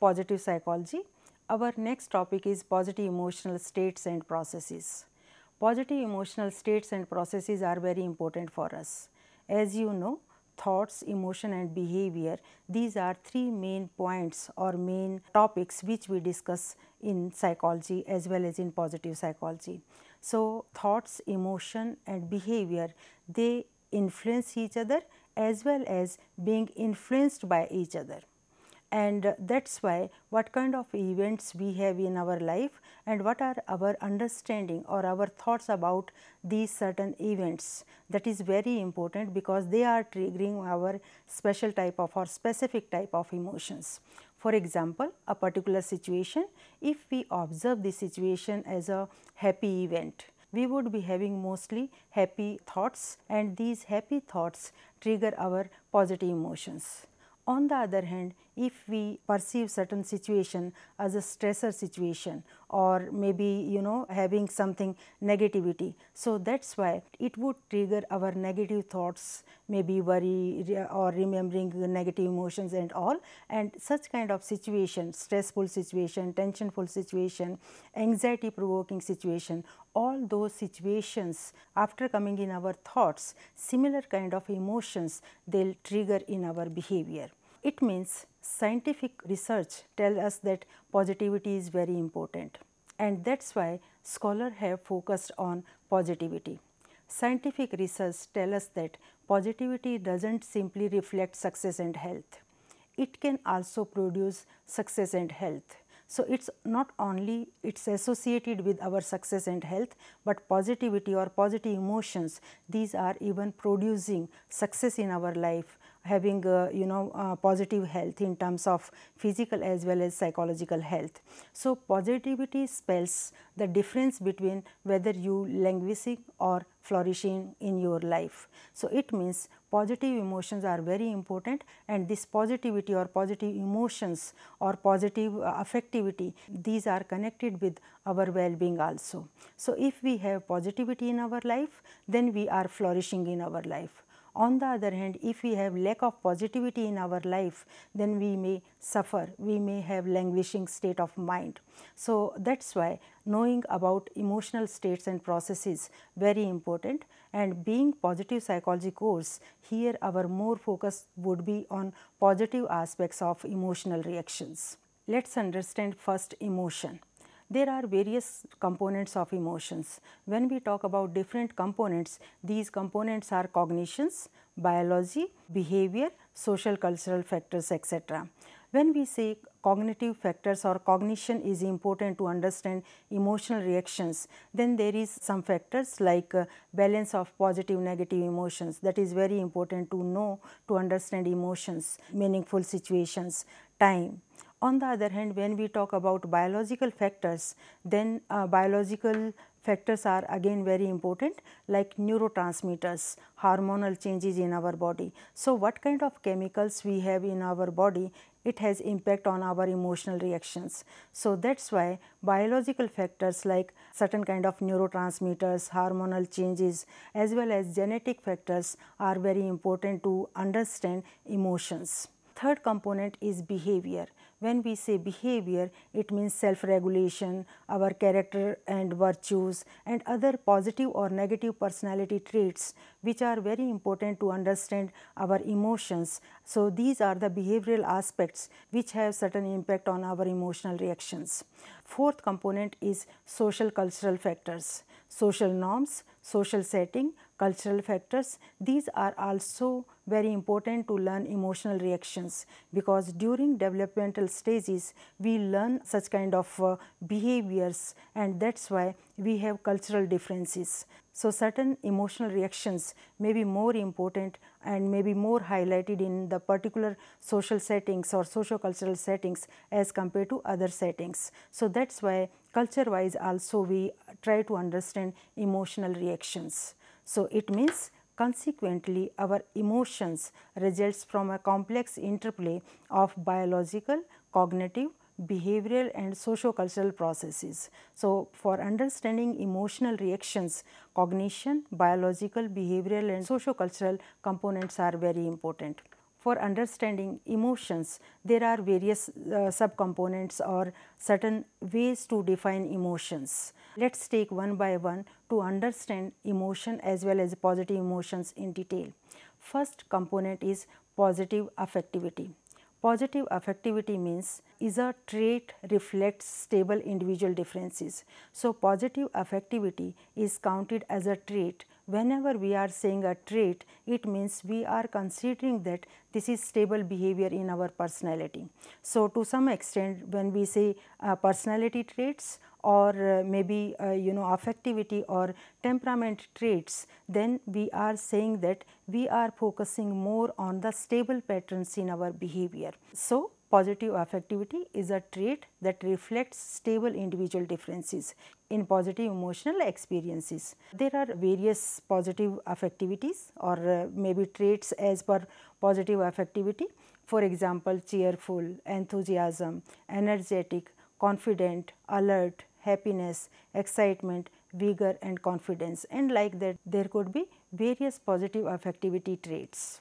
Positive psychology, our next topic is positive emotional states and processes. Positive emotional states and processes are very important for us. As you know thoughts, emotion and behavior these are three main points or main topics which we discuss in psychology as well as in positive psychology. So, thoughts, emotion and behavior they influence each other as well as being influenced by each other and that is why what kind of events we have in our life and what are our understanding or our thoughts about these certain events that is very important because they are triggering our special type of or specific type of emotions. For example, a particular situation if we observe the situation as a happy event we would be having mostly happy thoughts and these happy thoughts trigger our positive emotions. On the other hand, if we perceive certain situation as a stressor situation or maybe you know having something negativity. So, that is why it would trigger our negative thoughts maybe worry or remembering negative emotions and all and such kind of situation stressful situation, tensionful situation, anxiety provoking situation all those situations after coming in our thoughts similar kind of emotions they will trigger in our behavior. It means scientific research tell us that positivity is very important and that is why scholars have focused on positivity. Scientific research tell us that positivity does not simply reflect success and health, it can also produce success and health. So, it is not only it is associated with our success and health, but positivity or positive emotions these are even producing success in our life having you know positive health in terms of physical as well as psychological health. So, positivity spells the difference between whether you languishing or flourishing in your life. So, it means positive emotions are very important and this positivity or positive emotions or positive uh, affectivity these are connected with our well-being also. So, if we have positivity in our life then we are flourishing in our life on the other hand, if we have lack of positivity in our life, then we may suffer, we may have languishing state of mind. So, that is why knowing about emotional states and processes very important and being positive psychology course, here our more focus would be on positive aspects of emotional reactions. Let us understand first emotion. There are various components of emotions. When we talk about different components, these components are cognitions, biology, behavior, social cultural factors etc. When we say cognitive factors or cognition is important to understand emotional reactions, then there is some factors like uh, balance of positive negative emotions that is very important to know to understand emotions, meaningful situations, time, on the other hand, when we talk about biological factors, then uh, biological factors are again very important like neurotransmitters, hormonal changes in our body. So, what kind of chemicals we have in our body it has impact on our emotional reactions. So, that is why biological factors like certain kind of neurotransmitters, hormonal changes as well as genetic factors are very important to understand emotions. Third component is behavior. When we say behavior, it means self-regulation, our character and virtues and other positive or negative personality traits which are very important to understand our emotions. So, these are the behavioral aspects which have certain impact on our emotional reactions. Fourth component is social cultural factors, social norms, social setting, cultural factors. These are also very important to learn emotional reactions because during developmental stages we learn such kind of uh, behaviors and that is why we have cultural differences. So, certain emotional reactions may be more important and may be more highlighted in the particular social settings or socio-cultural settings as compared to other settings. So, that is why culture wise also we try to understand emotional reactions. So, it means consequently our emotions results from a complex interplay of biological, cognitive, behavioral and socio-cultural processes. So, for understanding emotional reactions, cognition, biological, behavioral and socio-cultural components are very important. For understanding emotions, there are various uh, subcomponents or certain ways to define emotions. Let us take one by one to understand emotion as well as positive emotions in detail. First component is positive affectivity. Positive affectivity means is a trait reflects stable individual differences. So, positive affectivity is counted as a trait. Whenever we are saying a trait, it means we are considering that this is stable behavior in our personality. So, to some extent when we say uh, personality traits or uh, maybe uh, you know affectivity or temperament traits, then we are saying that we are focusing more on the stable patterns in our behavior. So, positive affectivity is a trait that reflects stable individual differences in positive emotional experiences. There are various positive affectivities or uh, maybe traits as per positive affectivity. For example, cheerful, enthusiasm, energetic, confident, alert, happiness, excitement, vigor and confidence and like that there could be various positive affectivity traits.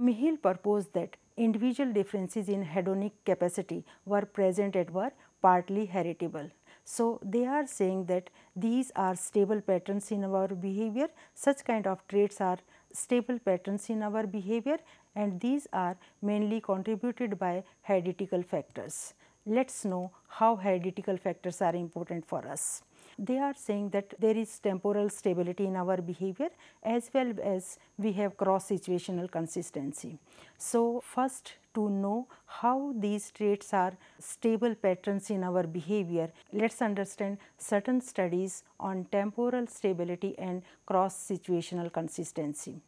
Meehl proposed that individual differences in hedonic capacity were present and were partly heritable. So, they are saying that these are stable patterns in our behavior, such kind of traits are stable patterns in our behavior and these are mainly contributed by hereditary factors let us know how hereditary factors are important for us. They are saying that there is temporal stability in our behavior as well as we have cross situational consistency. So, first to know how these traits are stable patterns in our behavior, let us understand certain studies on temporal stability and cross situational consistency.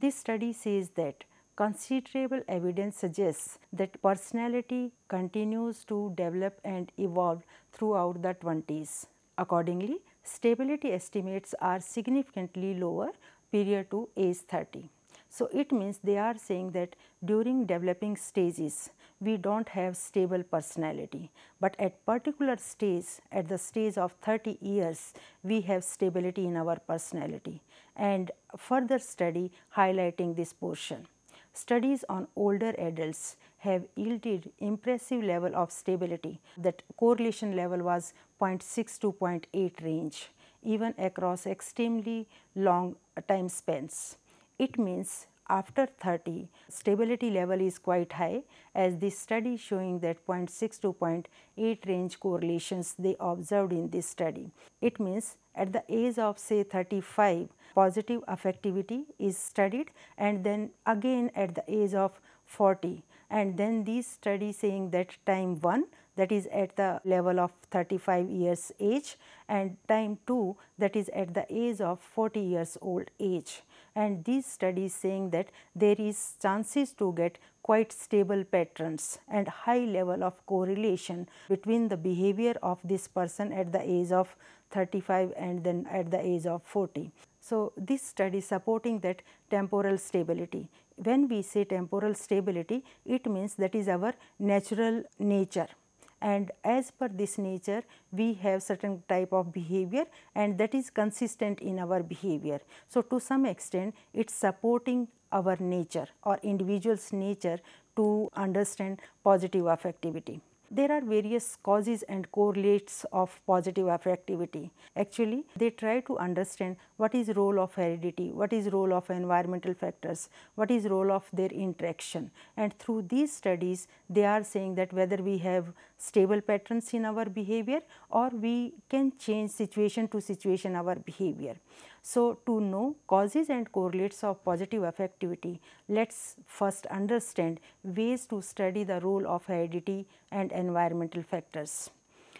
This study says that considerable evidence suggests that personality continues to develop and evolve throughout the 20s. Accordingly, stability estimates are significantly lower period to age 30. So, it means they are saying that during developing stages, we do not have stable personality, but at particular stage, at the stage of 30 years, we have stability in our personality and further study highlighting this portion. Studies on older adults have yielded impressive level of stability that correlation level was 0.6 to 0.8 range even across extremely long time spans. It means after 30 stability level is quite high as this study showing that 0.6 to 0.8 range correlations they observed in this study. It means at the age of say 35 positive affectivity is studied and then again at the age of 40 and then these studies saying that time 1 that is at the level of 35 years age and time 2 that is at the age of 40 years old age. And these studies saying that there is chances to get quite stable patterns and high level of correlation between the behavior of this person at the age of 35 and then at the age of 40. So, this study supporting that temporal stability. When we say temporal stability, it means that is our natural nature and as per this nature we have certain type of behavior and that is consistent in our behavior. So, to some extent it is supporting our nature or individual's nature to understand positive affectivity. There are various causes and correlates of positive affectivity. Actually, they try to understand what is role of heredity, what is role of environmental factors, what is role of their interaction. And through these studies, they are saying that whether we have stable patterns in our behavior or we can change situation to situation our behavior. So, to know causes and correlates of positive affectivity, let us first understand ways to study the role of heredity and environmental factors.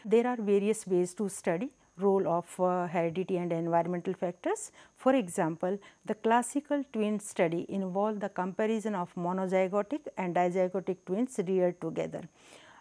There are various ways to study role of uh, heredity and environmental factors. For example, the classical twin study involved the comparison of monozygotic and dizygotic twins reared together.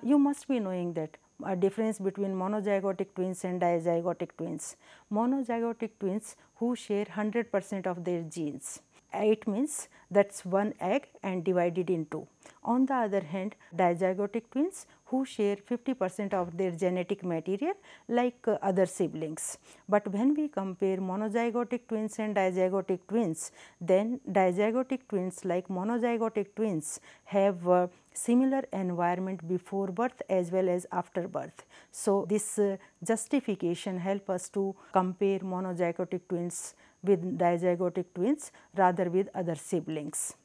You must be knowing that a difference between monozygotic twins and dizygotic twins. Monozygotic twins who share 100 percent of their genes. It means that is one egg and divided in two. On the other hand, dizygotic twins who share 50 percent of their genetic material like uh, other siblings. But when we compare monozygotic twins and dizygotic twins, then dizygotic twins like monozygotic twins have uh, similar environment before birth as well as after birth. So, this uh, justification help us to compare monozygotic twins with dizygotic twins rather with other siblings.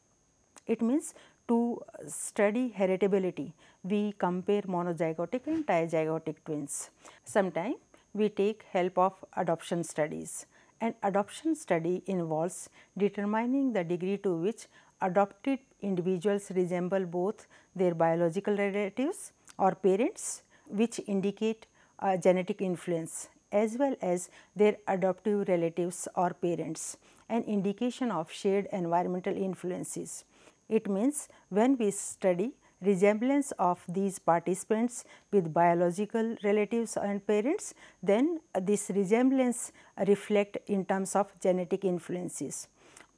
It means to study heritability, we compare monozygotic and dizygotic twins. Sometimes we take help of adoption studies. An adoption study involves determining the degree to which adopted individuals resemble both their biological relatives or parents which indicate a genetic influence as well as their adoptive relatives or parents, an indication of shared environmental influences. It means when we study resemblance of these participants with biological relatives and parents, then this resemblance reflect in terms of genetic influences.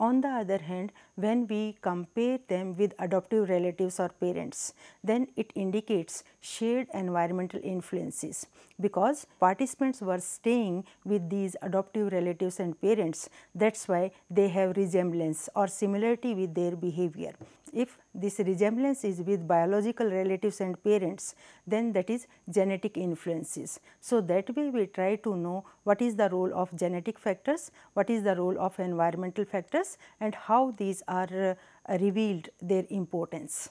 On the other hand, when we compare them with adoptive relatives or parents, then it indicates shared environmental influences because participants were staying with these adoptive relatives and parents that is why they have resemblance or similarity with their behavior. If this resemblance is with biological relatives and parents, then that is genetic influences. So, that way we try to know what is the role of genetic factors, what is the role of environmental factors and how these are uh, revealed their importance.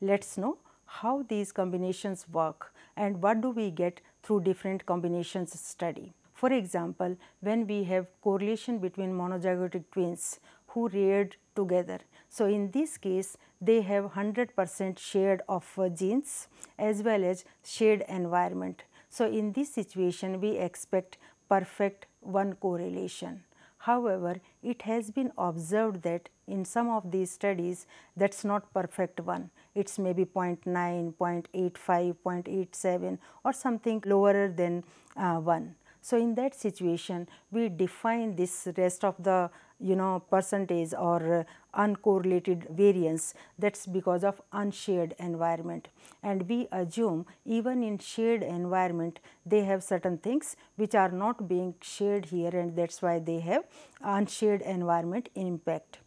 Let us know how these combinations work and what do we get through different combinations study. For example, when we have correlation between monozygotic twins who reared together. So, in this case they have 100 percent shared of uh, genes as well as shared environment. So, in this situation we expect perfect one correlation. However, it has been observed that in some of these studies that is not perfect one. It is maybe 0 0.9, 0.85, 0.87 or something lower than uh, 1. So, in that situation we define this rest of the you know percentage or uncorrelated variance that is because of unshared environment and we assume even in shared environment they have certain things which are not being shared here and that is why they have unshared environment impact.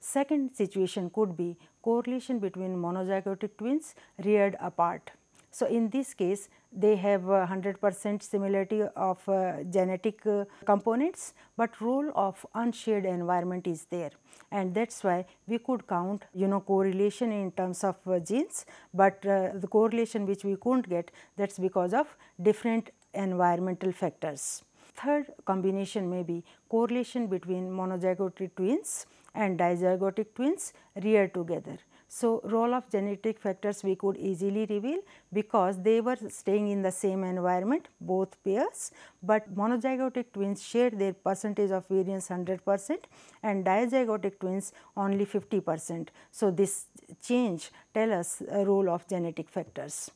Second situation could be correlation between monozygotic twins reared apart. So, in this case they have 100 percent similarity of uh, genetic uh, components, but role of unshared environment is there and that is why we could count you know correlation in terms of uh, genes, but uh, the correlation which we could not get that is because of different environmental factors. Third combination may be correlation between monozygotic twins and dizygotic twins reared together. So, role of genetic factors we could easily reveal because they were staying in the same environment both pairs, but monozygotic twins share their percentage of variance 100 percent and dizygotic twins only 50 percent. So, this change tell us a role of genetic factors.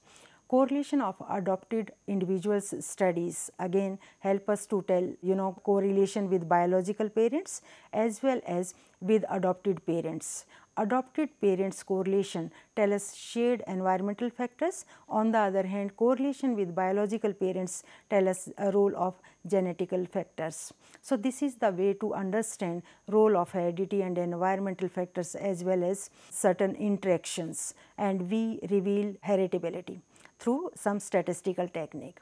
Correlation of adopted individuals studies again help us to tell you know correlation with biological parents as well as with adopted parents adopted parents correlation tell us shared environmental factors. On the other hand, correlation with biological parents tell us a role of genetical factors. So, this is the way to understand role of heredity and environmental factors as well as certain interactions and we reveal heritability through some statistical technique.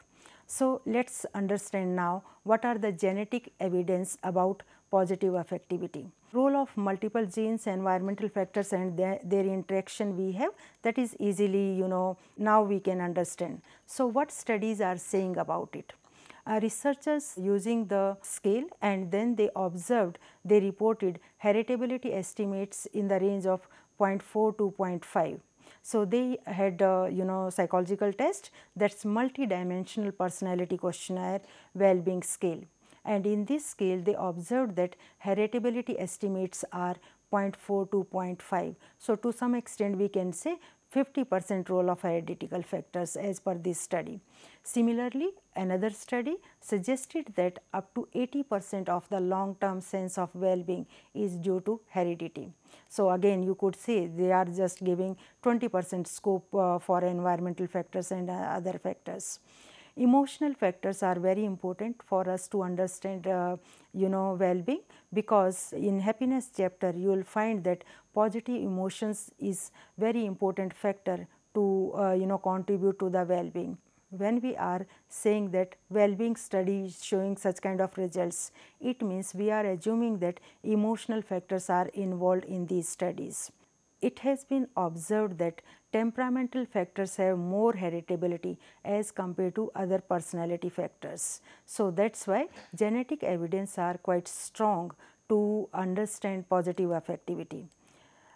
So, let us understand now what are the genetic evidence about positive affectivity. Role of multiple genes, environmental factors and their, their interaction we have that is easily you know now we can understand. So, what studies are saying about it? Uh, researchers using the scale and then they observed they reported heritability estimates in the range of 0.4 to 0.5. So, they had you know psychological test that is multi-dimensional personality questionnaire well-being scale and in this scale they observed that heritability estimates are 0.4 to 0.5. So, to some extent we can say 50 percent role of hereditary factors as per this study. Similarly, another study suggested that up to 80 percent of the long term sense of well-being is due to heredity. So, again you could say they are just giving 20 percent scope uh, for environmental factors and uh, other factors. Emotional factors are very important for us to understand uh, you know well-being because in happiness chapter you will find that positive emotions is very important factor to uh, you know contribute to the well-being when we are saying that well-being study is showing such kind of results, it means we are assuming that emotional factors are involved in these studies. It has been observed that temperamental factors have more heritability as compared to other personality factors. So, that is why genetic evidence are quite strong to understand positive affectivity.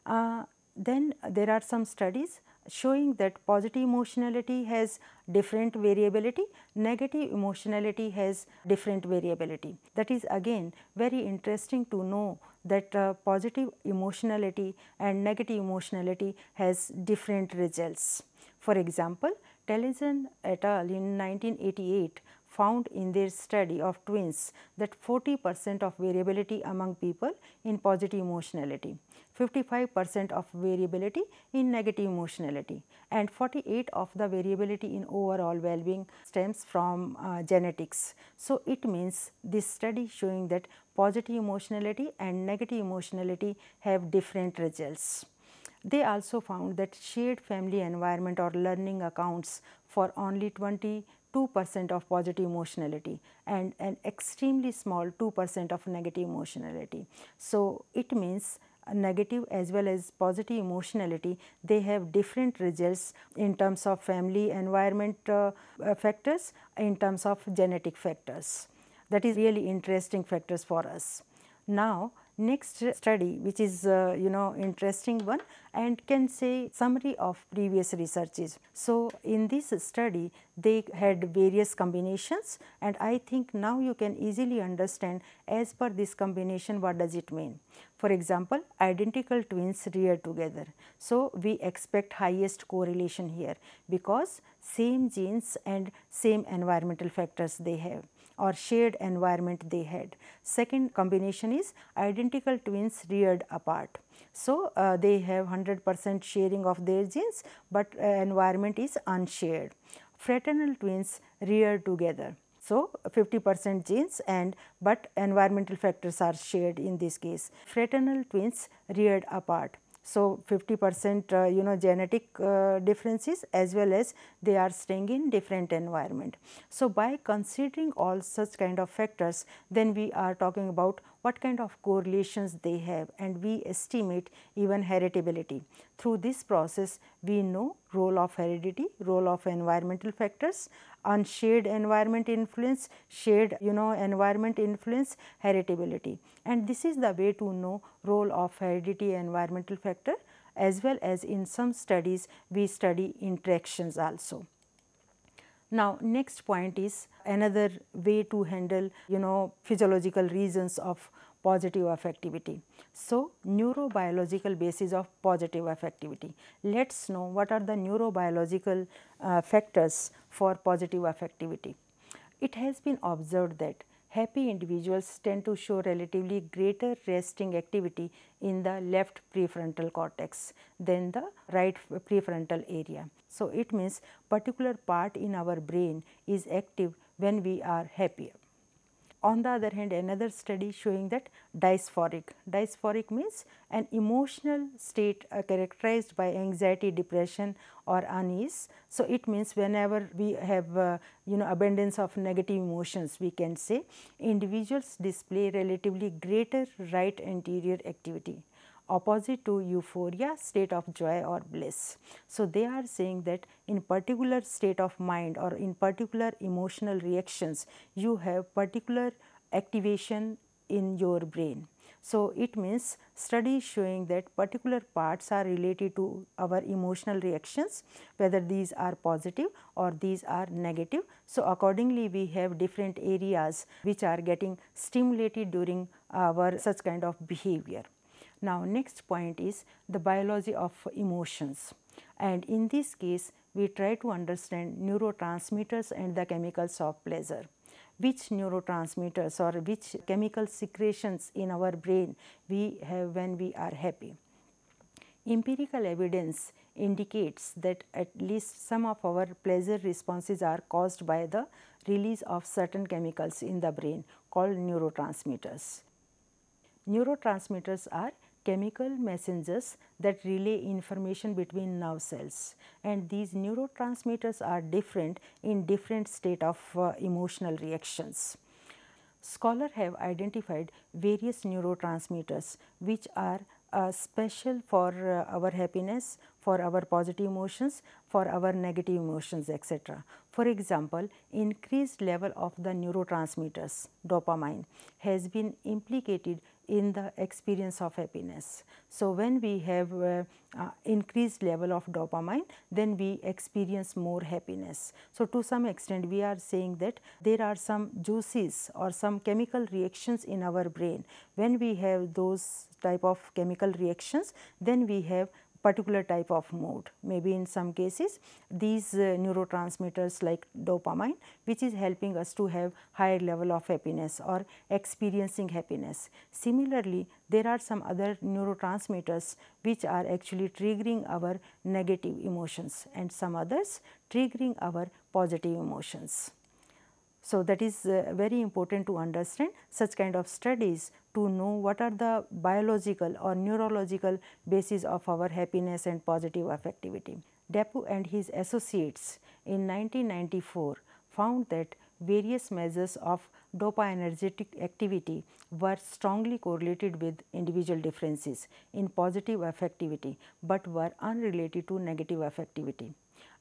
Uh, then there are some studies showing that positive emotionality has different variability, negative emotionality has different variability. That is again very interesting to know that uh, positive emotionality and negative emotionality has different results. For example, Tellegen et al. in 1988 found in their study of twins that 40 percent of variability among people in positive emotionality, 55 percent of variability in negative emotionality and 48 of the variability in overall well-being stems from uh, genetics. So, it means this study showing that positive emotionality and negative emotionality have different results. They also found that shared family environment or learning accounts for only 22 percent of positive emotionality and an extremely small 2 percent of negative emotionality. So, it means negative as well as positive emotionality they have different results in terms of family environment uh, factors in terms of genetic factors that is really interesting factors for us. Now, next study which is uh, you know interesting one and can say summary of previous researches. So, in this study they had various combinations and I think now you can easily understand as per this combination what does it mean. For example, identical twins reared together. So, we expect highest correlation here because same genes and same environmental factors they have or shared environment they had. Second combination is identical twins reared apart. So, uh, they have 100 percent sharing of their genes, but uh, environment is unshared. Fraternal twins reared together. So, 50 percent genes and but environmental factors are shared in this case. Fraternal twins reared apart. So, 50 percent uh, you know genetic uh, differences as well as they are staying in different environment. So, by considering all such kind of factors then we are talking about what kind of correlations they have and we estimate even heritability. Through this process we know role of heredity, role of environmental factors, unshared environment influence, shared you know environment influence, heritability and this is the way to know role of heredity environmental factor as well as in some studies we study interactions also. Now, next point is another way to handle you know physiological reasons of positive affectivity. So, neurobiological basis of positive affectivity. Let us know what are the neurobiological uh, factors for positive affectivity. It has been observed that happy individuals tend to show relatively greater resting activity in the left prefrontal cortex than the right prefrontal area. So, it means particular part in our brain is active when we are happier. On the other hand, another study showing that dysphoric, dysphoric means an emotional state uh, characterized by anxiety, depression or unease. So, it means whenever we have uh, you know abundance of negative emotions we can say individuals display relatively greater right anterior activity opposite to euphoria state of joy or bliss. So, they are saying that in particular state of mind or in particular emotional reactions you have particular activation in your brain. So, it means studies showing that particular parts are related to our emotional reactions whether these are positive or these are negative. So, accordingly we have different areas which are getting stimulated during our such kind of behavior. Now, next point is the biology of emotions and in this case we try to understand neurotransmitters and the chemicals of pleasure. Which neurotransmitters or which chemical secretions in our brain we have when we are happy. Empirical evidence indicates that at least some of our pleasure responses are caused by the release of certain chemicals in the brain called neurotransmitters. Neurotransmitters are chemical messengers that relay information between nerve cells and these neurotransmitters are different in different state of uh, emotional reactions. Scholars have identified various neurotransmitters which are uh, special for uh, our happiness, for our positive emotions, for our negative emotions etc. For example, increased level of the neurotransmitters dopamine has been implicated in the experience of happiness. So, when we have uh, uh, increased level of dopamine then we experience more happiness. So, to some extent we are saying that there are some juices or some chemical reactions in our brain. When we have those type of chemical reactions then we have particular type of mood. Maybe in some cases these uh, neurotransmitters like dopamine which is helping us to have higher level of happiness or experiencing happiness. Similarly, there are some other neurotransmitters which are actually triggering our negative emotions and some others triggering our positive emotions. So, that is uh, very important to understand such kind of studies to know what are the biological or neurological basis of our happiness and positive affectivity. Depue and his associates in 1994 found that various measures of dopaminergic activity were strongly correlated with individual differences in positive affectivity, but were unrelated to negative affectivity.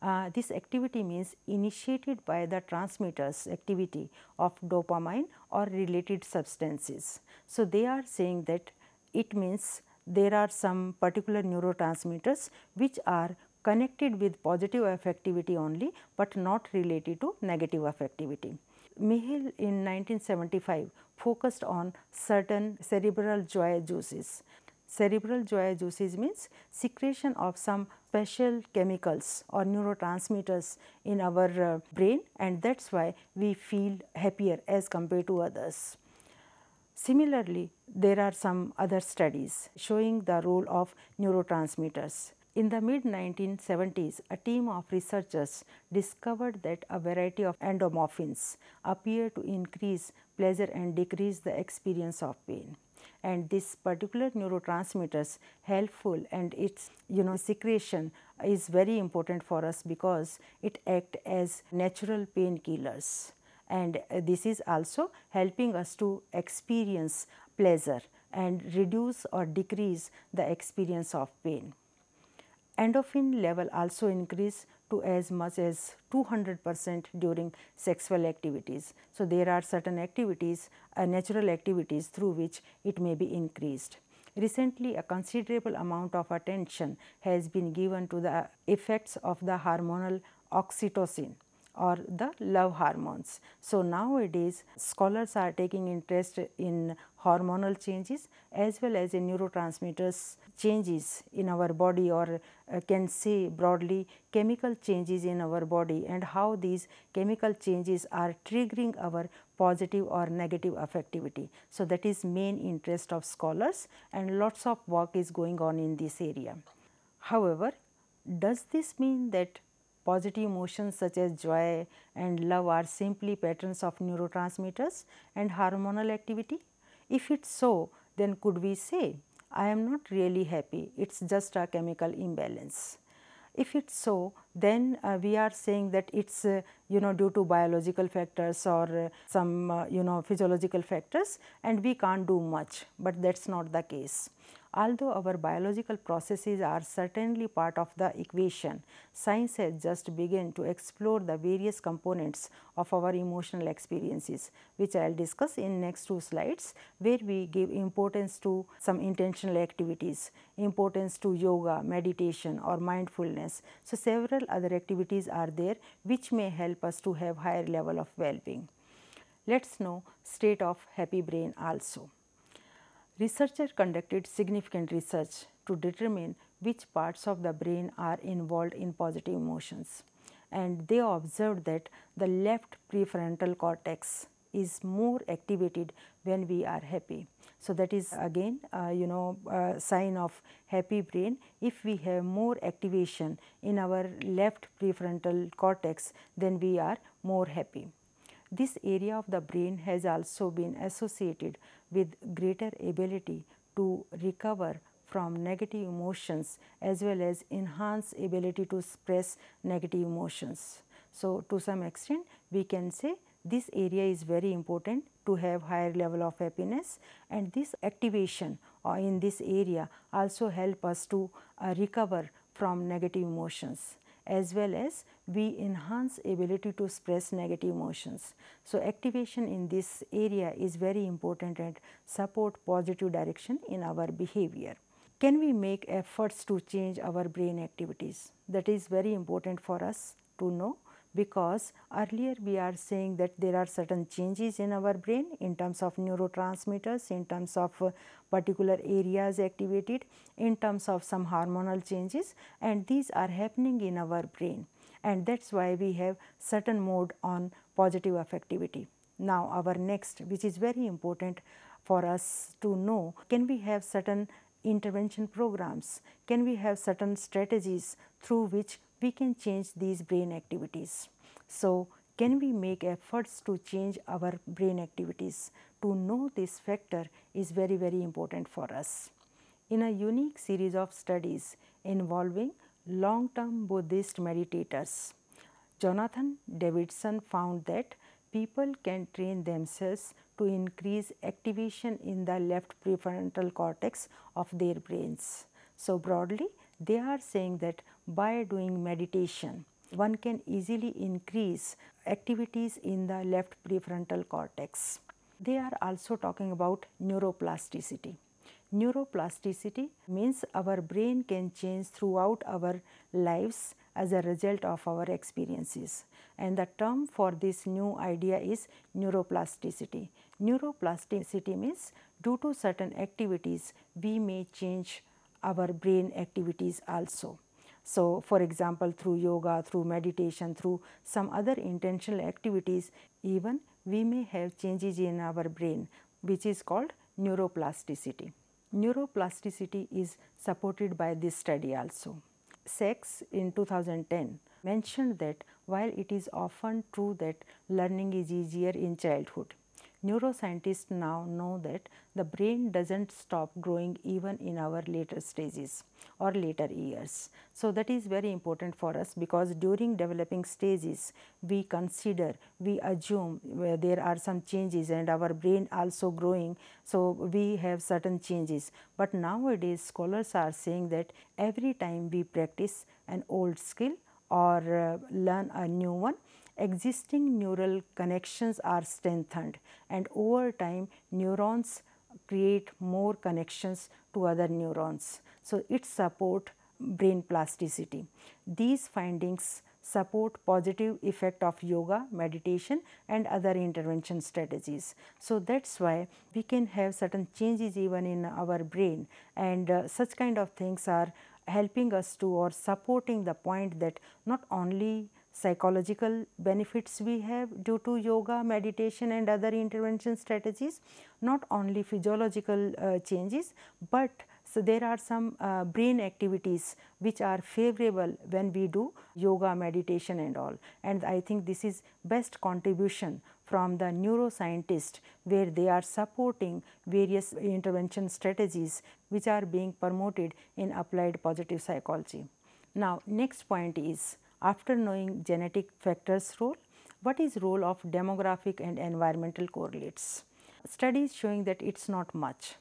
Uh, this activity means initiated by the transmitters activity of dopamine or related substances. So, they are saying that it means there are some particular neurotransmitters which are connected with positive affectivity only, but not related to negative affectivity. Meehl in 1975 focused on certain cerebral joy juices. Cerebral joy juices means secretion of some special chemicals or neurotransmitters in our uh, brain and that is why we feel happier as compared to others. Similarly, there are some other studies showing the role of neurotransmitters. In the mid 1970s, a team of researchers discovered that a variety of endomorphins appear to increase pleasure and decrease the experience of pain and this particular neurotransmitters helpful and its you know secretion is very important for us because it act as natural painkillers and this is also helping us to experience pleasure and reduce or decrease the experience of pain. Endorphin level also increase to as much as 200 percent during sexual activities. So, there are certain activities uh, natural activities through which it may be increased. Recently, a considerable amount of attention has been given to the effects of the hormonal oxytocin or the love hormones. So, nowadays scholars are taking interest in hormonal changes as well as in neurotransmitters changes in our body or uh, can say broadly chemical changes in our body and how these chemical changes are triggering our positive or negative affectivity. So, that is main interest of scholars and lots of work is going on in this area. However, does this mean that positive emotions such as joy and love are simply patterns of neurotransmitters and hormonal activity? If it's so, then could we say, I am not really happy, it's just a chemical imbalance. If it's so, then uh, we are saying that it's uh, you know due to biological factors or uh, some uh, you know physiological factors and we can't do much, but that's not the case. Although our biological processes are certainly part of the equation, science has just begun to explore the various components of our emotional experiences, which I will discuss in next two slides, where we give importance to some intentional activities, importance to yoga, meditation or mindfulness. So, several other activities are there which may help us to have higher level of well-being. Let us know state of happy brain also. Researchers conducted significant research to determine which parts of the brain are involved in positive emotions and they observed that the left prefrontal cortex is more activated when we are happy. So, that is again uh, you know uh, sign of happy brain if we have more activation in our left prefrontal cortex then we are more happy. This area of the brain has also been associated with greater ability to recover from negative emotions as well as enhance ability to express negative emotions. So, to some extent we can say this area is very important to have higher level of happiness and this activation uh, in this area also help us to uh, recover from negative emotions as well as we enhance ability to express negative emotions. So, activation in this area is very important and support positive direction in our behavior. Can we make efforts to change our brain activities? That is very important for us to know because earlier we are saying that there are certain changes in our brain in terms of neurotransmitters, in terms of uh, particular areas activated, in terms of some hormonal changes and these are happening in our brain and that is why we have certain mode on positive affectivity. Now our next which is very important for us to know can we have certain intervention programs, can we have certain strategies through which we can change these brain activities. So, can we make efforts to change our brain activities? To know this factor is very very important for us. In a unique series of studies involving long term Buddhist meditators, Jonathan Davidson found that people can train themselves to increase activation in the left prefrontal cortex of their brains. So, broadly they are saying that by doing meditation, one can easily increase activities in the left prefrontal cortex. They are also talking about neuroplasticity. Neuroplasticity means our brain can change throughout our lives as a result of our experiences and the term for this new idea is neuroplasticity. Neuroplasticity means due to certain activities we may change our brain activities also. So, for example, through yoga, through meditation, through some other intentional activities, even we may have changes in our brain which is called neuroplasticity. Neuroplasticity is supported by this study also. Sachs in 2010 mentioned that while it is often true that learning is easier in childhood, neuroscientists now know that the brain does not stop growing even in our later stages or later years. So, that is very important for us because during developing stages we consider, we assume there are some changes and our brain also growing. So, we have certain changes, but nowadays scholars are saying that every time we practice an old skill or uh, learn a new one, existing neural connections are strengthened and over time neurons create more connections to other neurons. So, it support brain plasticity. These findings support positive effect of yoga, meditation and other intervention strategies. So, that is why we can have certain changes even in our brain and uh, such kind of things are helping us to or supporting the point that not only psychological benefits we have due to yoga, meditation and other intervention strategies, not only physiological uh, changes, but So, there are some uh, brain activities which are favorable when we do yoga, meditation and all and I think this is best contribution from the neuroscientist where they are supporting various intervention strategies which are being promoted in applied positive psychology. Now, next point is after knowing genetic factors role, what is role of demographic and environmental correlates? Studies showing that it is not much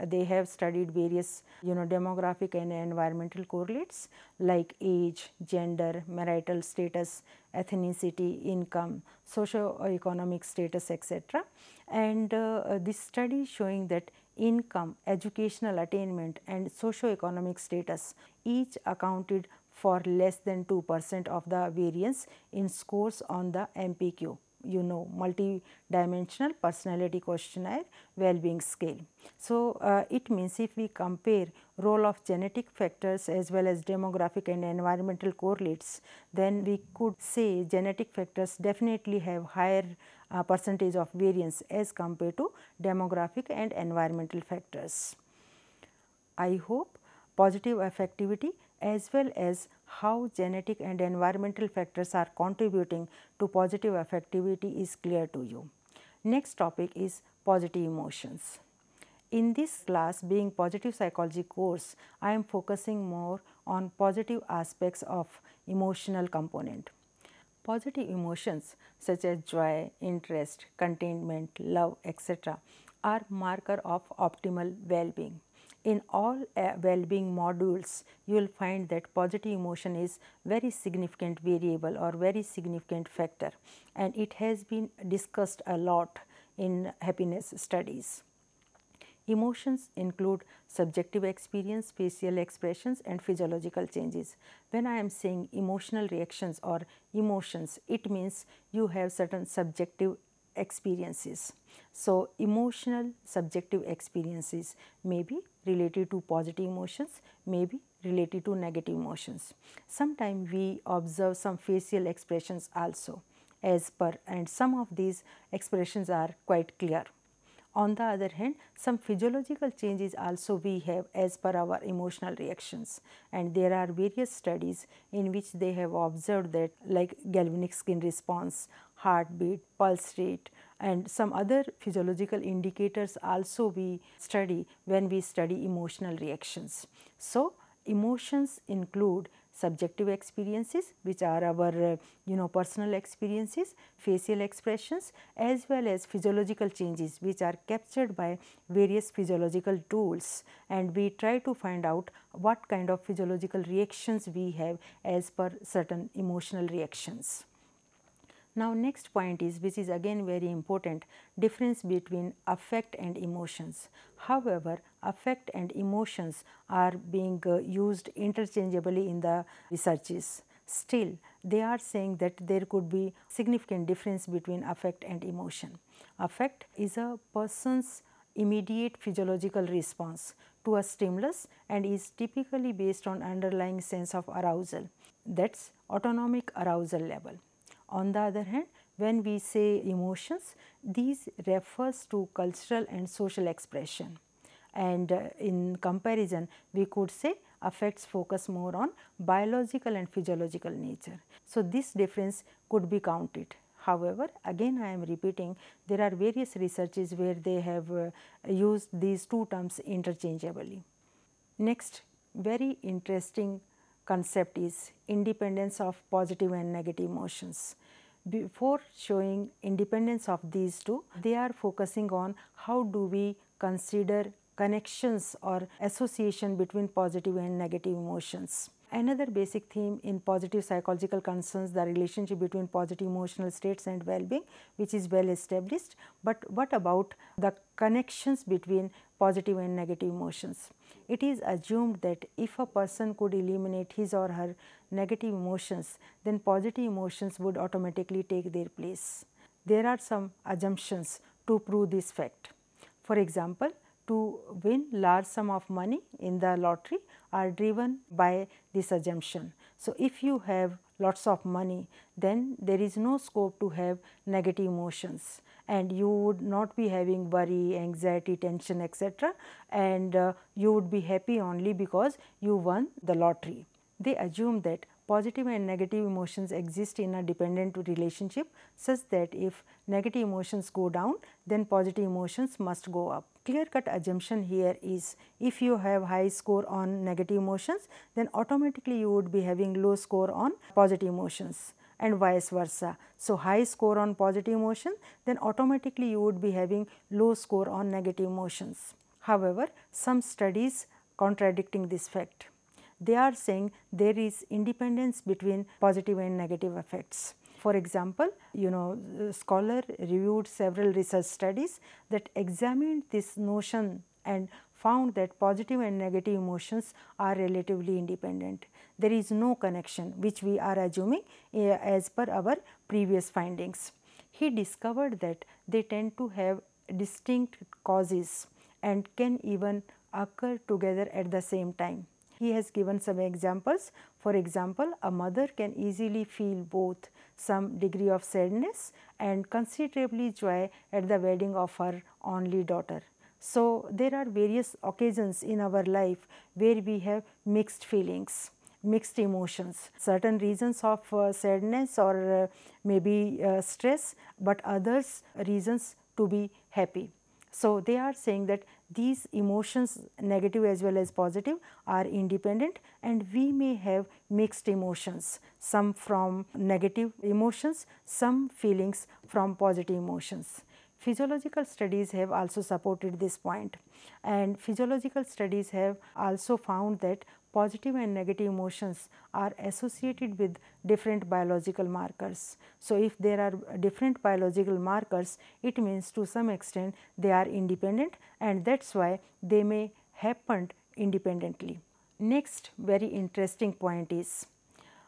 they have studied various you know demographic and environmental correlates like age, gender, marital status, ethnicity, income, socio-economic status etc. And uh, this study showing that income, educational attainment and socio-economic status each accounted for less than 2 percent of the variance in scores on the MPQ you know multi-dimensional personality questionnaire well-being scale. So, uh, it means if we compare role of genetic factors as well as demographic and environmental correlates, then we could say genetic factors definitely have higher uh, percentage of variance as compared to demographic and environmental factors. I hope positive affectivity as well as how genetic and environmental factors are contributing to positive affectivity is clear to you. Next topic is positive emotions. In this class being positive psychology course, I am focusing more on positive aspects of emotional component. Positive emotions such as joy, interest, contentment, love etc. are marker of optimal well-being in all uh, well-being modules you will find that positive emotion is very significant variable or very significant factor and it has been discussed a lot in happiness studies. Emotions include subjective experience, facial expressions and physiological changes. When I am saying emotional reactions or emotions, it means you have certain subjective experiences. So, emotional subjective experiences may be related to positive emotions, may be related to negative emotions. Sometimes we observe some facial expressions also as per and some of these expressions are quite clear. On the other hand, some physiological changes also we have as per our emotional reactions and there are various studies in which they have observed that like galvanic skin response, heartbeat, pulse rate and some other physiological indicators also we study when we study emotional reactions. So, emotions include subjective experiences which are our uh, you know personal experiences, facial expressions as well as physiological changes which are captured by various physiological tools and we try to find out what kind of physiological reactions we have as per certain emotional reactions. Now, next point is which is again very important difference between affect and emotions. However, affect and emotions are being uh, used interchangeably in the researches. Still, they are saying that there could be significant difference between affect and emotion. Affect is a person's immediate physiological response to a stimulus and is typically based on underlying sense of arousal that is autonomic arousal level. On the other hand, when we say emotions, these refers to cultural and social expression and uh, in comparison we could say affects focus more on biological and physiological nature. So, this difference could be counted. However, again I am repeating there are various researches where they have uh, used these two terms interchangeably. Next very interesting concept is independence of positive and negative emotions. Before showing independence of these two, they are focusing on how do we consider connections or association between positive and negative emotions. Another basic theme in positive psychological concerns the relationship between positive emotional states and well-being which is well established. But what about the connections between positive and negative emotions? It is assumed that if a person could eliminate his or her negative emotions, then positive emotions would automatically take their place. There are some assumptions to prove this fact. For example, to win large sum of money in the lottery are driven by this assumption. So, if you have lots of money then there is no scope to have negative emotions and you would not be having worry, anxiety, tension etc. and uh, you would be happy only because you won the lottery. They assume that positive and negative emotions exist in a dependent relationship such that if negative emotions go down then positive emotions must go up. Clear cut assumption here is if you have high score on negative emotions then automatically you would be having low score on positive emotions and vice versa. So, high score on positive emotion then automatically you would be having low score on negative emotions. However, some studies contradicting this fact they are saying there is independence between positive and negative effects. For example, you know scholar reviewed several research studies that examined this notion and found that positive and negative emotions are relatively independent. There is no connection which we are assuming uh, as per our previous findings. He discovered that they tend to have distinct causes and can even occur together at the same time. He has given some examples. For example, a mother can easily feel both some degree of sadness and considerably joy at the wedding of her only daughter. So, there are various occasions in our life where we have mixed feelings mixed emotions, certain reasons of uh, sadness or uh, maybe uh, stress, but others reasons to be happy. So, they are saying that these emotions negative as well as positive are independent and we may have mixed emotions, some from negative emotions, some feelings from positive emotions. Physiological studies have also supported this point and physiological studies have also found that positive and negative emotions are associated with different biological markers. So, if there are different biological markers, it means to some extent they are independent and that is why they may happen independently. Next very interesting point is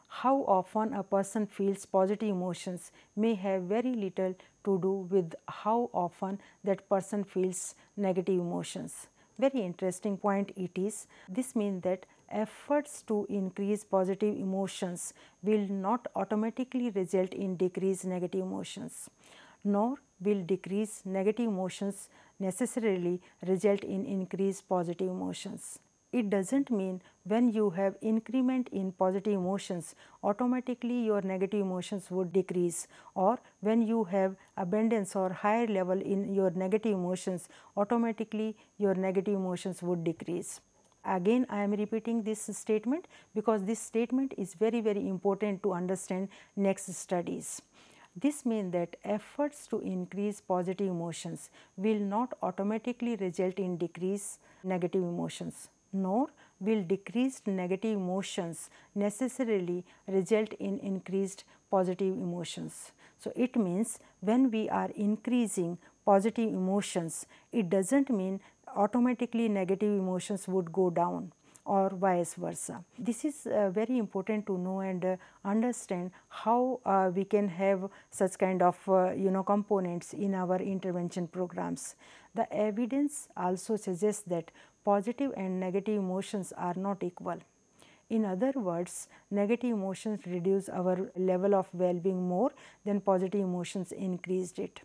how often a person feels positive emotions may have very little to do with how often that person feels negative emotions. Very interesting point it is. This means that efforts to increase positive emotions will not automatically result in decreased negative emotions, nor will decrease negative emotions necessarily result in increased positive emotions. It does not mean when you have increment in positive emotions automatically your negative emotions would decrease or when you have abundance or higher level in your negative emotions automatically your negative emotions would decrease. Again I am repeating this statement because this statement is very very important to understand next studies. This means that efforts to increase positive emotions will not automatically result in decrease negative emotions nor will decreased negative emotions necessarily result in increased positive emotions. So, it means when we are increasing positive emotions, it does not mean automatically negative emotions would go down or vice versa. This is uh, very important to know and uh, understand how uh, we can have such kind of uh, you know components in our intervention programs. The evidence also suggests that positive and negative emotions are not equal. In other words, negative emotions reduce our level of well-being more than positive emotions increased it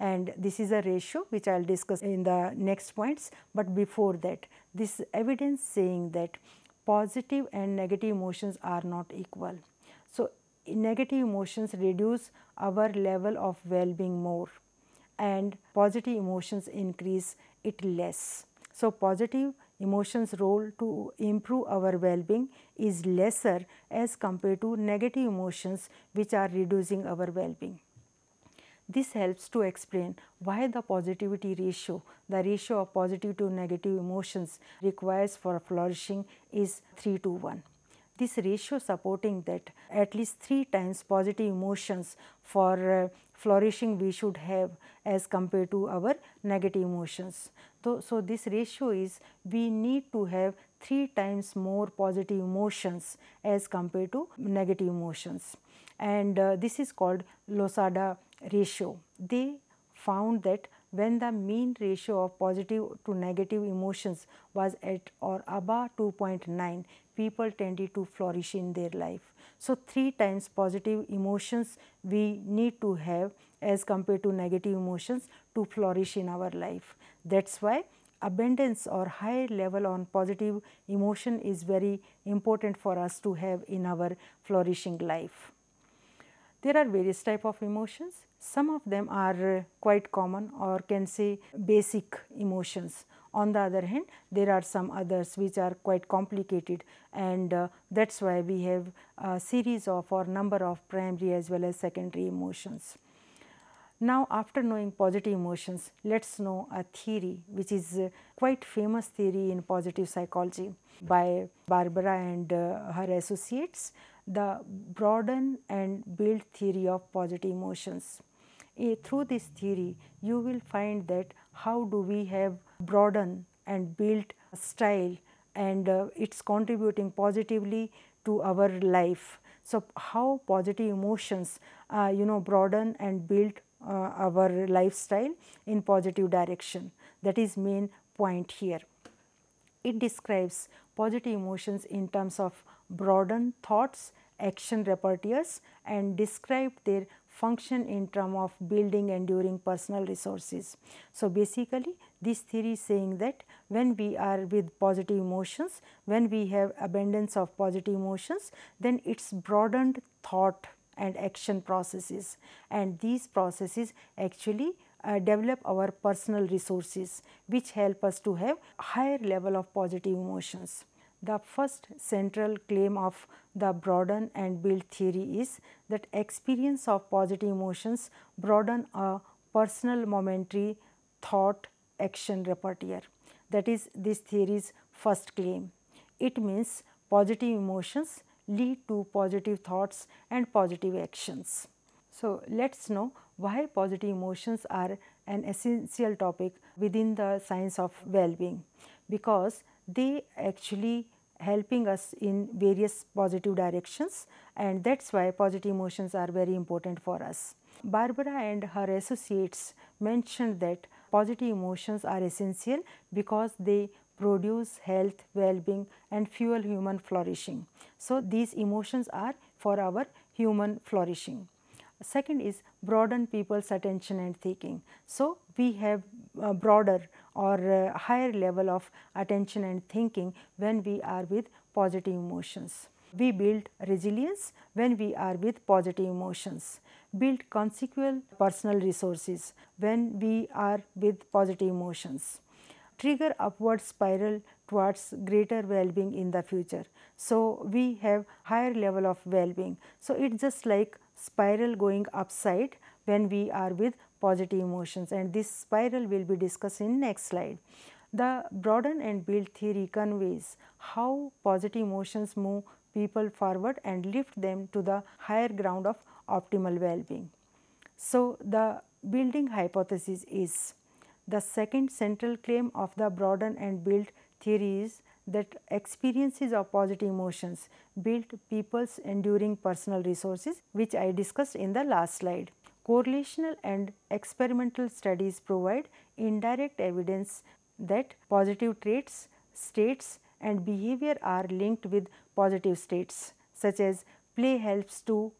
and this is a ratio which I will discuss in the next points, but before that this evidence saying that positive and negative emotions are not equal. So, negative emotions reduce our level of well-being more and positive emotions increase it less. So, positive emotions role to improve our well-being is lesser as compared to negative emotions which are reducing our well-being. This helps to explain why the positivity ratio, the ratio of positive to negative emotions requires for flourishing is 3 to 1. This ratio supporting that at least 3 times positive emotions for uh, flourishing we should have as compared to our negative emotions. So, so, this ratio is we need to have 3 times more positive emotions as compared to negative emotions and uh, this is called Losada ratio. They found that when the mean ratio of positive to negative emotions was at or above 2.9, people tended to flourish in their life. So, 3 times positive emotions we need to have as compared to negative emotions to flourish in our life. That is why abundance or high level on positive emotion is very important for us to have in our flourishing life. There are various type of emotions. Some of them are quite common or can say basic emotions. On the other hand, there are some others which are quite complicated and uh, that is why we have a series of or number of primary as well as secondary emotions. Now, after knowing positive emotions, let us know a theory which is uh, quite famous theory in positive psychology by Barbara and uh, her associates, the broaden and build theory of positive emotions. Uh, through this theory, you will find that how do we have broaden and build style and uh, it's contributing positively to our life. So, how positive emotions uh, you know broaden and build uh, our lifestyle in positive direction that is main point here. It describes positive emotions in terms of broaden thoughts, action repertoires and describe their function in term of building enduring personal resources. So, basically this theory is saying that when we are with positive emotions, when we have abundance of positive emotions, then it's broadened thought and action processes and these processes actually uh, develop our personal resources which help us to have higher level of positive emotions. The first central claim of the broaden and build theory is that experience of positive emotions broaden a personal momentary thought action repertoire. That is this theory's first claim. It means positive emotions lead to positive thoughts and positive actions. So, let us know why positive emotions are an essential topic within the science of well-being because they actually helping us in various positive directions and that is why positive emotions are very important for us. Barbara and her associates mentioned that positive emotions are essential because they produce health, well-being and fuel human flourishing. So, these emotions are for our human flourishing. Second is broaden people's attention and thinking. So, we have broader or higher level of attention and thinking when we are with positive emotions. We build resilience when we are with positive emotions. Build consequent personal resources when we are with positive emotions. Trigger upward spiral towards greater well-being in the future. So, we have higher level of well-being. So, it is just like spiral going upside when we are with positive emotions and this spiral will be discussed in next slide. The broaden and build theory conveys how positive emotions move people forward and lift them to the higher ground of optimal well-being. So, the building hypothesis is the second central claim of the broaden and build theory is that experiences of positive emotions build people's enduring personal resources which I discussed in the last slide. Correlational and experimental studies provide indirect evidence that positive traits, states and behavior are linked with positive states such as play helps to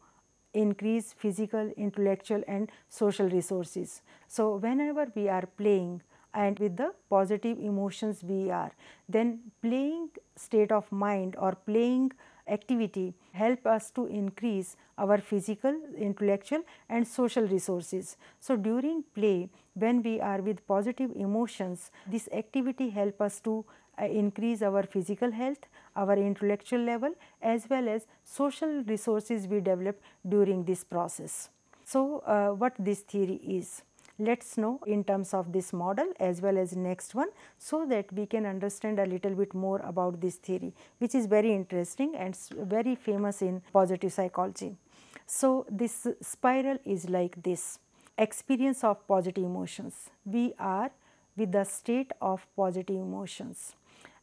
increase physical, intellectual and social resources. So, whenever we are playing and with the positive emotions we are, then playing state of mind or playing activity help us to increase our physical, intellectual and social resources. So, during play when we are with positive emotions, this activity help us to uh, increase our physical health, our intellectual level as well as social resources we develop during this process. So, uh, what this theory is? Let us know in terms of this model as well as next one so that we can understand a little bit more about this theory which is very interesting and very famous in positive psychology. So, this spiral is like this experience of positive emotions. We are with the state of positive emotions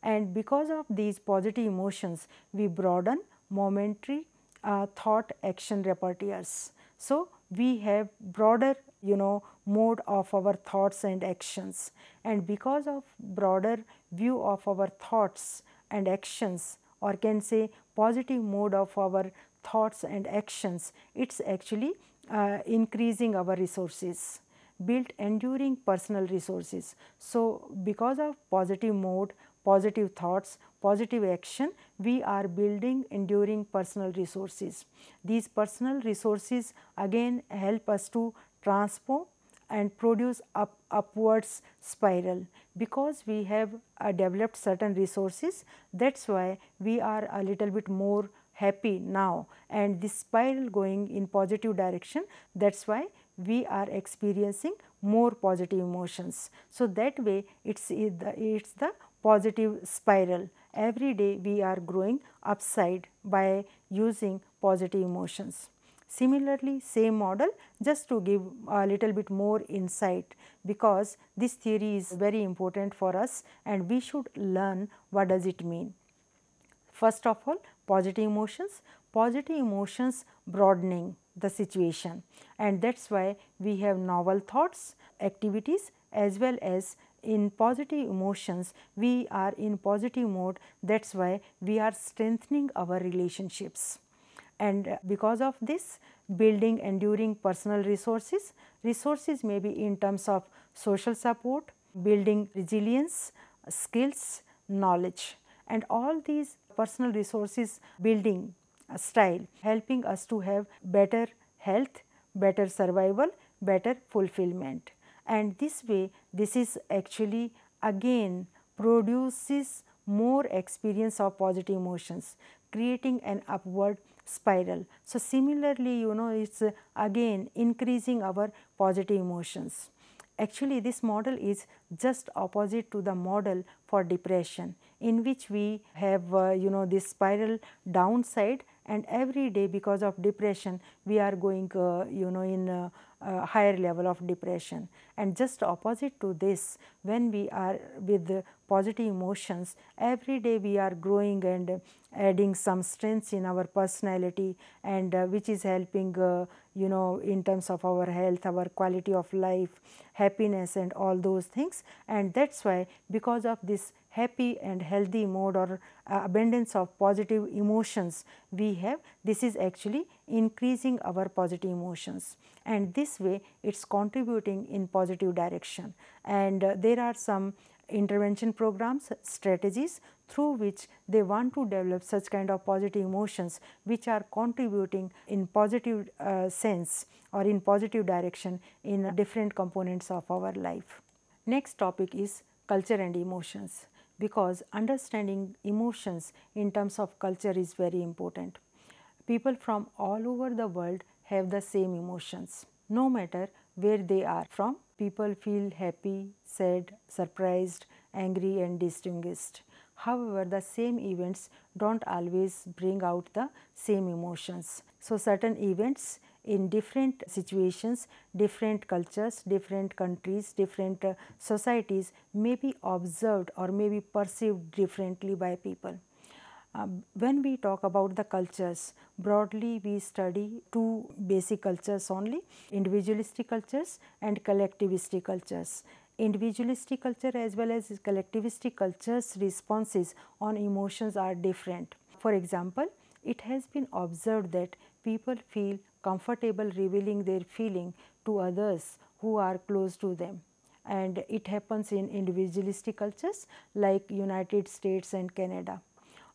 and because of these positive emotions we broaden momentary uh, thought action repertoires. So, we have broader you know mode of our thoughts and actions and because of broader view of our thoughts and actions or can say positive mode of our thoughts and actions it is actually uh, increasing our resources build enduring personal resources. So, because of positive mode, positive thoughts, positive action, we are building enduring personal resources. These personal resources again help us to transform and produce up upwards spiral because we have uh, developed certain resources that is why we are a little bit more happy now and this spiral going in positive direction that is why we are experiencing more positive emotions. So, that way it is it is the positive spiral every day we are growing upside by using positive emotions. Similarly, same model just to give a little bit more insight because this theory is very important for us and we should learn what does it mean. First of all positive emotions, positive emotions broadening the situation. And that is why we have novel thoughts, activities as well as in positive emotions we are in positive mode. That is why we are strengthening our relationships and because of this building enduring personal resources resources may be in terms of social support building resilience skills knowledge and all these personal resources building uh, style helping us to have better health, better survival, better fulfillment. And this way this is actually again produces more experience of positive emotions creating an upward spiral. So, similarly you know it is again increasing our positive emotions. Actually this model is just opposite to the model for depression in which we have uh, you know this spiral downside and every day because of depression we are going uh, you know in uh, uh, higher level of depression. And just opposite to this when we are with positive emotions every day we are growing and adding some strengths in our personality and uh, which is helping uh, you know in terms of our health our quality of life happiness and all those things. And that is why because of this happy and healthy mode or uh, abundance of positive emotions we have this is actually increasing our positive emotions and this way it is contributing in positive direction and uh, there are some intervention programs strategies through which they want to develop such kind of positive emotions which are contributing in positive uh, sense or in positive direction in different components of our life. Next topic is culture and emotions because understanding emotions in terms of culture is very important. People from all over the world have the same emotions no matter where they are from. People feel happy, sad, surprised, angry and distinguished. However, the same events do not always bring out the same emotions. So, certain events in different situations, different cultures, different countries, different uh, societies may be observed or may be perceived differently by people. Uh, when we talk about the cultures, broadly we study two basic cultures only, individualistic cultures and collectivistic cultures. Individualistic culture as well as collectivistic cultures responses on emotions are different. For example, it has been observed that people feel comfortable revealing their feeling to others who are close to them and it happens in individualistic cultures like United States and Canada.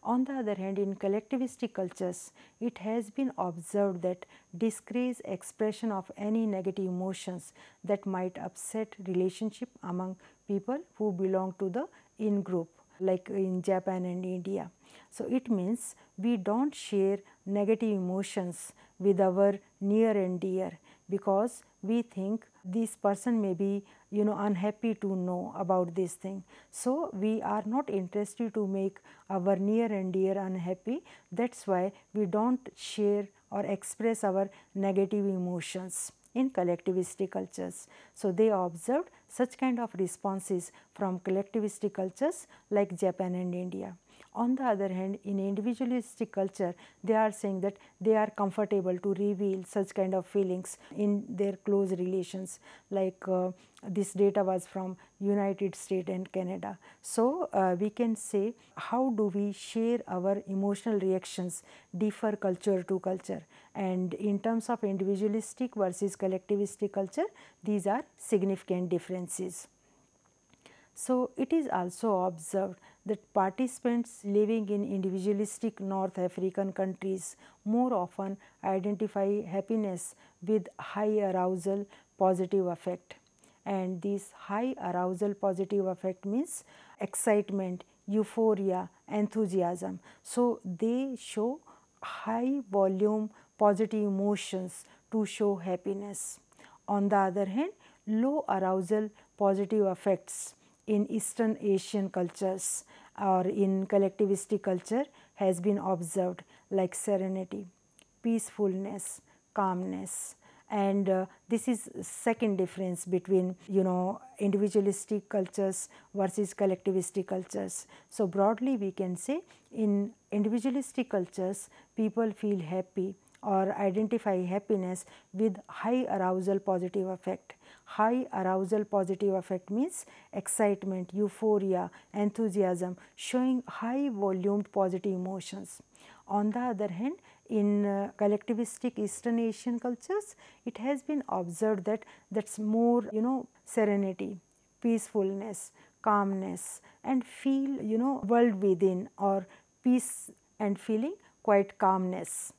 On the other hand, in collectivistic cultures, it has been observed that disgrace expression of any negative emotions that might upset relationship among people who belong to the in group like in Japan and India. So, it means we do not share negative emotions with our near and dear because we think this person may be you know unhappy to know about this thing. So, we are not interested to make our near and dear unhappy that is why we do not share or express our negative emotions in collectivistic cultures. So, they observed such kind of responses from collectivistic cultures like Japan and India. On the other hand, in individualistic culture, they are saying that they are comfortable to reveal such kind of feelings in their close relations like uh, this data was from United States and Canada. So, uh, we can say how do we share our emotional reactions differ culture to culture and in terms of individualistic versus collectivistic culture these are significant differences. So, it is also observed that participants living in individualistic North African countries more often identify happiness with high arousal positive affect and this high arousal positive affect means excitement, euphoria, enthusiasm. So, they show high volume positive emotions to show happiness. On the other hand, low arousal positive affects in Eastern Asian cultures or in collectivistic culture has been observed like serenity, peacefulness, calmness and uh, this is second difference between you know individualistic cultures versus collectivistic cultures. So, broadly we can say in individualistic cultures people feel happy or identify happiness with high arousal positive affect. High arousal positive affect means excitement, euphoria, enthusiasm showing high volumed positive emotions. On the other hand, in uh, collectivistic Eastern Asian cultures, it has been observed that that's more you know serenity, peacefulness, calmness and feel you know world within or peace and feeling quite calmness.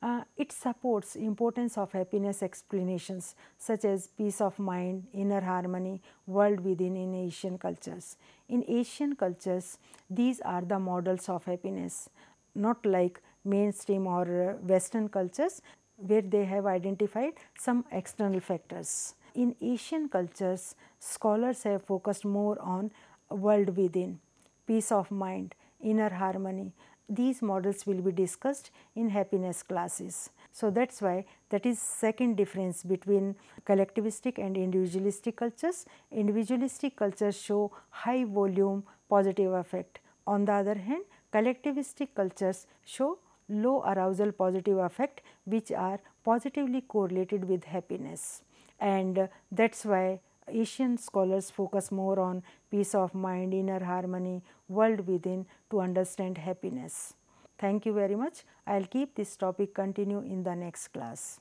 Uh, it supports importance of happiness explanations such as peace of mind, inner harmony, world within in Asian cultures. In Asian cultures, these are the models of happiness, not like mainstream or uh, western cultures where they have identified some external factors. In Asian cultures, scholars have focused more on world within, peace of mind, inner harmony, these models will be discussed in happiness classes. So, that is why that is second difference between collectivistic and individualistic cultures. Individualistic cultures show high volume positive affect. On the other hand, collectivistic cultures show low arousal positive affect which are positively correlated with happiness. And that is why Asian scholars focus more on peace of mind, inner harmony, world within to understand happiness. Thank you very much. I will keep this topic continue in the next class.